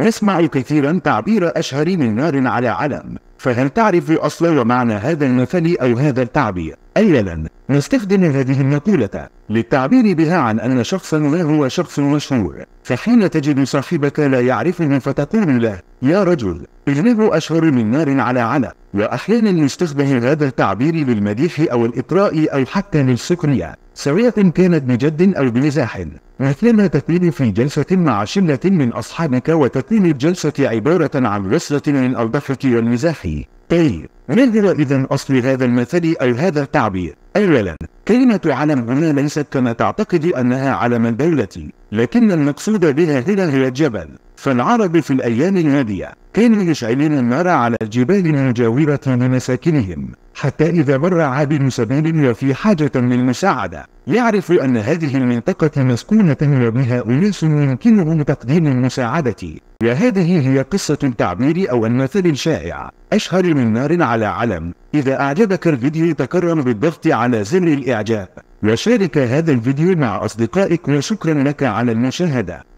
نسمع كثيرا تعبير أشهر من نار على علم فهل تعرف أصل ومعنى هذا المثل أو هذا التعبير؟ أولا نستخدم هذه المقولة للتعبير بها عن أن شخصا ما هو شخص مشهور. فحين تجد صاحبك لا يعرفه فتقول له يا رجل إنه أشهر من نار على علم وأحيانا يستخدم هذا التعبير للمديح أو الإطراء أو حتى للسخرية سواء كانت بجد أو بمزاح. مثلما تكون في جلسة مع شلة من أصحابك وتكون الجلسة عبارة عن رسلة من الضحك والمزاح. طيب ننظر إذا أصل هذا المثل أو هذا التعبير. أولا كلمة علم هنا ليست كما تعتقد أنها علم الدولة لكن المقصود بها هنا هي الجبل. فالعرب في الأيام الماضية كانوا يشعلون النار على الجبال المجاورة لمساكنهم. حتى إذا مر عابر سبيل وفي حاجة للمساعدة يعرف أن هذه المنطقة مسكونة وبها أناس يمكنهم تقديم المساعدة. وهذه هي قصة التعبير أو المثل الشائع. أشهر من نار على علم. إذا أعجبك الفيديو تكرم بالضغط على زر الإعجاب. وشارك هذا الفيديو مع أصدقائك وشكرا لك على المشاهدة.